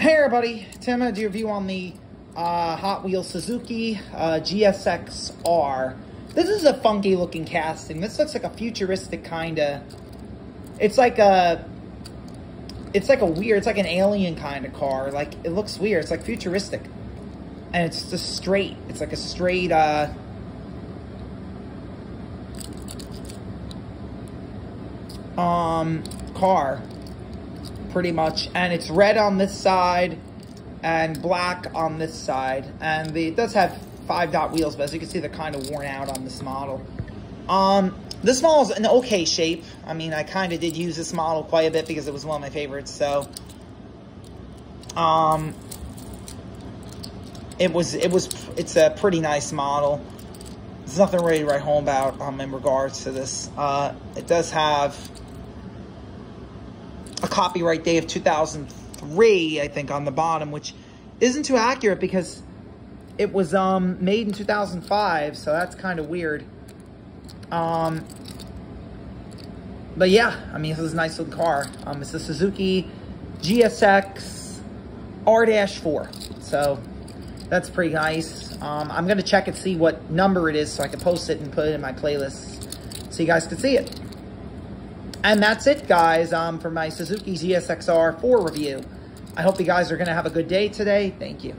Hey everybody, Tim, I do a review on the uh, Hot Wheels Suzuki uh, GSX-R. This is a funky looking casting. This looks like a futuristic kind of, it's like a, it's like a weird, it's like an alien kind of car. Like, it looks weird. It's like futuristic. And it's just straight. It's like a straight, uh, um, car pretty much. And it's red on this side and black on this side. And the, it does have five dot wheels, but as you can see, they're kind of worn out on this model. Um, this model is an okay shape. I mean, I kind of did use this model quite a bit because it was one of my favorites. So, um, it was, it was, it's a pretty nice model. There's nothing really to write home about um, in regards to this. Uh, it does have a copyright day of 2003, I think, on the bottom, which isn't too accurate because it was um, made in 2005, so that's kind of weird. Um, but yeah, I mean, this is a nice little car. Um, it's a Suzuki GSX R-4, so that's pretty nice. Um, I'm going to check and see what number it is so I can post it and put it in my playlist so you guys can see it. And that's it, guys, um, for my Suzuki GSX-R 4 review. I hope you guys are going to have a good day today. Thank you.